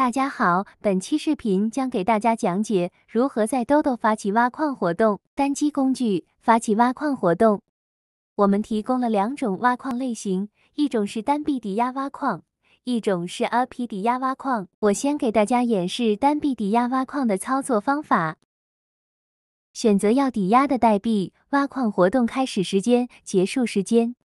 大家好，本期视频将给大家讲解如何在兜兜发起挖矿活动。单机工具发起挖矿活动，我们提供了两种挖矿类型，一种是单币抵押挖矿，一种是 LP 抵押挖矿。我先给大家演示单币抵押挖矿的操作方法。选择要抵押的代币，挖矿活动开始时间、结束时间。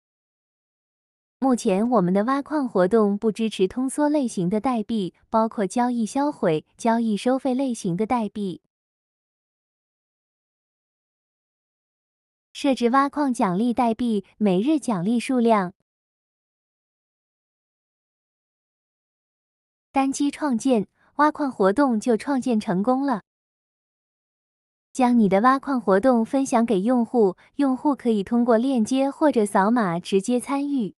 目前我们的挖矿活动不支持通缩类型的代币，包括交易销毁、交易收费类型的代币。设置挖矿奖励代币每日奖励数量。单击创建，挖矿活动就创建成功了。将你的挖矿活动分享给用户，用户可以通过链接或者扫码直接参与。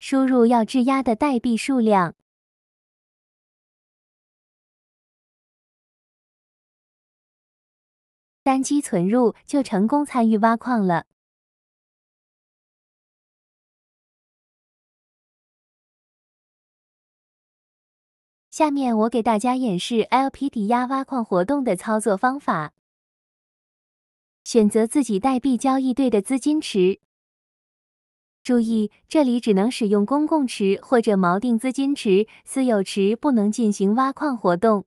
输入要质押的代币数量，单击存入就成功参与挖矿了。下面我给大家演示 LP 抵押挖矿活动的操作方法。选择自己代币交易对的资金池。注意，这里只能使用公共池或者锚定资金池，私有池不能进行挖矿活动。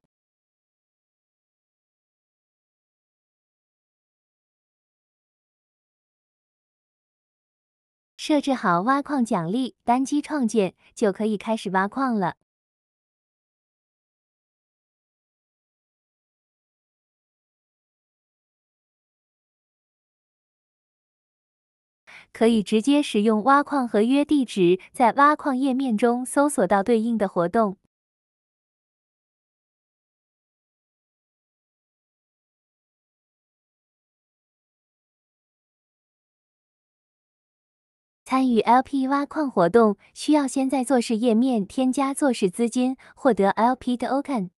设置好挖矿奖励，单击创建就可以开始挖矿了。可以直接使用挖矿合约地址，在挖矿页面中搜索到对应的活动。参与 LP 挖矿活动，需要先在做事页面添加做事资金，获得 LP Token。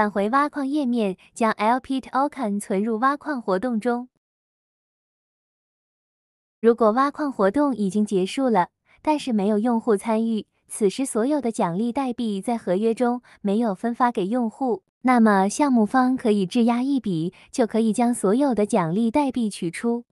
返回挖矿页面，将 LP Token 存入挖矿活动中。如果挖矿活动已经结束了，但是没有用户参与，此时所有的奖励代币在合约中没有分发给用户，那么项目方可以质押一笔，就可以将所有的奖励代币取出。